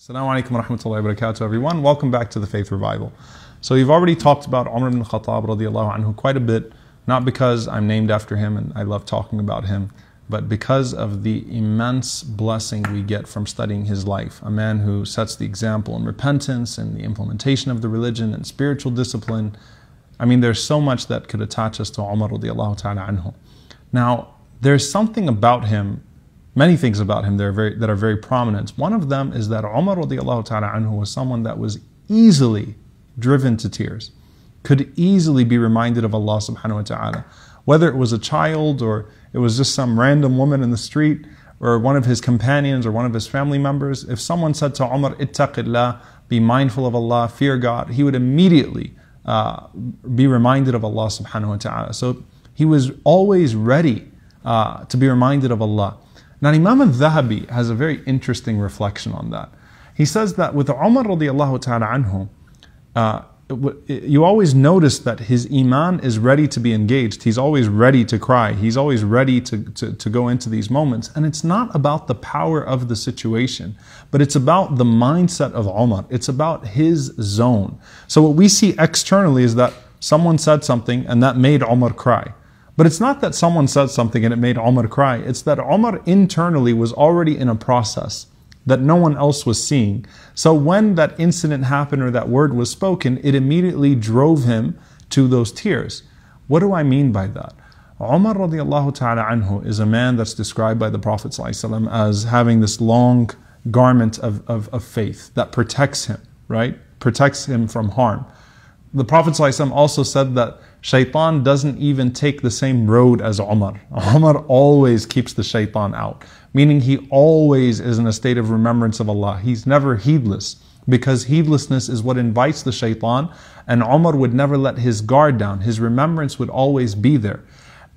Assalamu alaikum wa rahmatullahi wa barakatuh, everyone. Welcome back to the Faith Revival. So, you've already talked about Umar ibn Khattab radiallahu anhu quite a bit, not because I'm named after him and I love talking about him, but because of the immense blessing we get from studying his life. A man who sets the example in repentance and the implementation of the religion and spiritual discipline. I mean, there's so much that could attach us to Umar radiallahu ta'ala anhu. Now, there's something about him many things about him that are very, that are very prominent. One of them is that Umar radiallahu ta'ala anhu was someone that was easily driven to tears, could easily be reminded of Allah subhanahu wa ta'ala. Whether it was a child or it was just some random woman in the street or one of his companions or one of his family members, if someone said to Umar, ittaqillah, be mindful of Allah, fear God, he would immediately uh, be reminded of Allah subhanahu wa ta'ala. So he was always ready uh, to be reminded of Allah. Now, Imam al-Dhahabi has a very interesting reflection on that. He says that with Umar radiallahu ta'ala anhu, uh, you always notice that his iman is ready to be engaged. He's always ready to cry. He's always ready to, to, to, go into these moments. And it's not about the power of the situation, but it's about the mindset of Umar. It's about his zone. So what we see externally is that someone said something and that made Umar cry. But it's not that someone said something and it made Omar cry. It's that Omar internally was already in a process that no one else was seeing. So when that incident happened or that word was spoken, it immediately drove him to those tears. What do I mean by that? Umar radiallahu ta'ala anhu is a man that's described by the Prophet as having this long garment of, of, of faith that protects him, right? Protects him from harm. The Prophet also said that shaitan doesn't even take the same road as Umar. Umar always keeps the shaitan out, meaning he always is in a state of remembrance of Allah. He's never heedless because heedlessness is what invites the shaitan, and Umar would never let his guard down. His remembrance would always be there.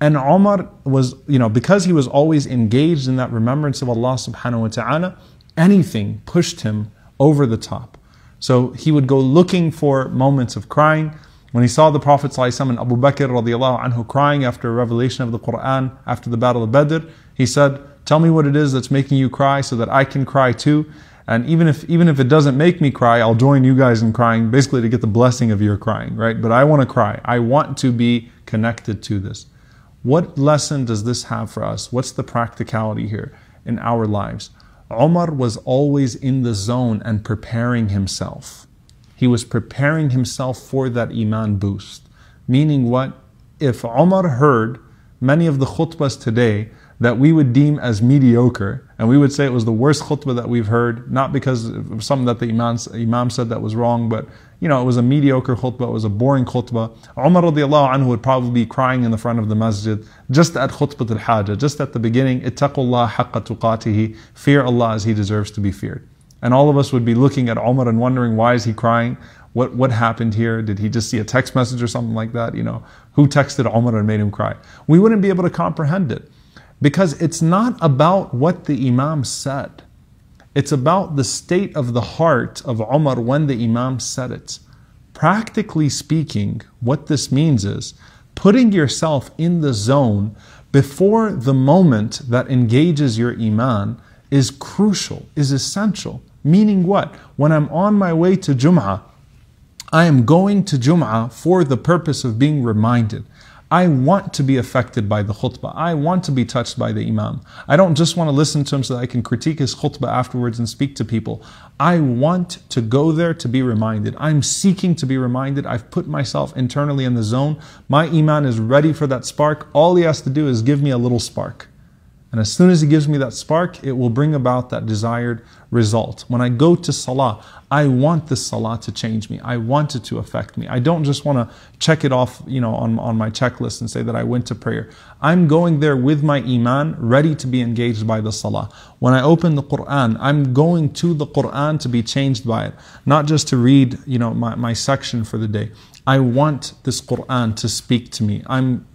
And Umar was, you know, because he was always engaged in that remembrance of Allah subhanahu wa ta'ala, anything pushed him over the top. So he would go looking for moments of crying. When he saw the Prophet ﷺ and Abu Bakr radiallahu anhu crying after a revelation of the Quran after the Battle of Badr, he said, Tell me what it is that's making you cry so that I can cry too. And even if even if it doesn't make me cry, I'll join you guys in crying, basically to get the blessing of your crying, right? But I want to cry. I want to be connected to this. What lesson does this have for us? What's the practicality here in our lives? Omar was always in the zone and preparing himself. He was preparing himself for that Iman boost. Meaning what? If Omar heard many of the khutbahs today that we would deem as mediocre, and we would say it was the worst khutbah that we've heard, not because of something that the imam, imam said that was wrong, but you know, it was a mediocre khutbah, it was a boring khutbah. Umar anhu would probably be crying in the front of the masjid, just at khutbah al-hajah, just at the beginning, ittaqullah haqqa tuqatihi, fear Allah as He deserves to be feared. And all of us would be looking at Umar and wondering, why is he crying? What, what happened here? Did he just see a text message or something like that? You know, who texted Umar and made him cry? We wouldn't be able to comprehend it. Because it's not about what the Imam said. It's about the state of the heart of Umar when the Imam said it. Practically speaking, what this means is putting yourself in the zone before the moment that engages your Iman is crucial, is essential. Meaning what? When I'm on my way to Jum'ah, I am going to Jum'ah for the purpose of being reminded. I want to be affected by the khutbah. I want to be touched by the imam. I don't just want to listen to him so that I can critique his khutbah afterwards and speak to people. I want to go there to be reminded. I'm seeking to be reminded. I've put myself internally in the zone. My iman is ready for that spark. All he has to do is give me a little spark. And as soon as He gives me that spark, it will bring about that desired result. When I go to Salah, I want this Salah to change me. I want it to affect me. I don't just want to check it off, you know, on, on my checklist and say that I went to prayer. I'm going there with my Iman, ready to be engaged by the Salah. When I open the Quran, I'm going to the Quran to be changed by it, not just to read, you know, my, my section for the day. I want this Quran to speak to me. I'm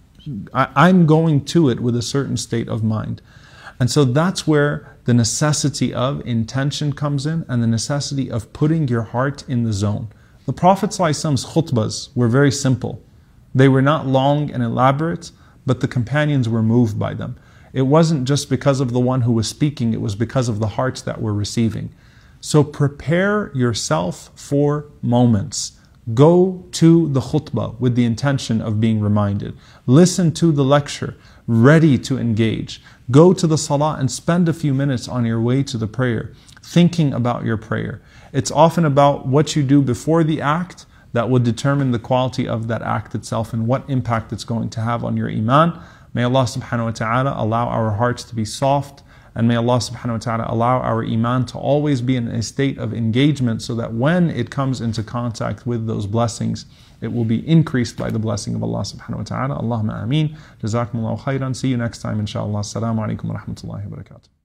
I, am going to it with a certain state of mind. And so that's where the necessity of intention comes in and the necessity of putting your heart in the zone. The Prophet's khutbahs were very simple. They were not long and elaborate, but the companions were moved by them. It wasn't just because of the one who was speaking, it was because of the hearts that were receiving. So prepare yourself for moments. Go to the khutbah with the intention of being reminded. Listen to the lecture, ready to engage. Go to the salah and spend a few minutes on your way to the prayer, thinking about your prayer. It's often about what you do before the act that will determine the quality of that act itself and what impact it's going to have on your iman. May Allah subhanahu wa ta'ala allow our hearts to be soft and may Allah subhanahu wa ta'ala allow our iman to always be in a state of engagement so that when it comes into contact with those blessings, it will be increased by the blessing of Allah subhanahu wa ta'ala. Allahumma ameen. Jazakumullahu khairan. See you next time inshallah. Assalamu alaikum wa rahmatullahi wa barakatuh.